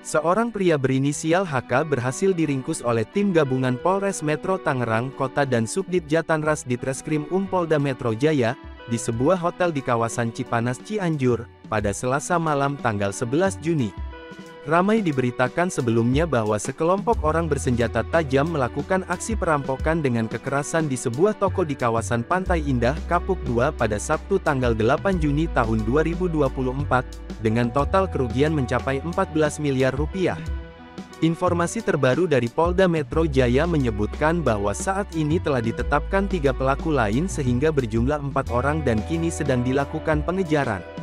Seorang pria berinisial HK berhasil diringkus oleh tim gabungan Polres Metro Tangerang Kota dan Subdit Jatanras Ditreskrim Umpolda Metro Jaya, di sebuah hotel di kawasan Cipanas Cianjur, pada Selasa malam tanggal 11 Juni. Ramai diberitakan sebelumnya bahwa sekelompok orang bersenjata tajam melakukan aksi perampokan dengan kekerasan di sebuah toko di kawasan Pantai Indah, Kapuk 2 pada Sabtu tanggal 8 Juni tahun 2024, dengan total kerugian mencapai 14 miliar rupiah. Informasi terbaru dari Polda Metro Jaya menyebutkan bahwa saat ini telah ditetapkan tiga pelaku lain sehingga berjumlah empat orang dan kini sedang dilakukan pengejaran.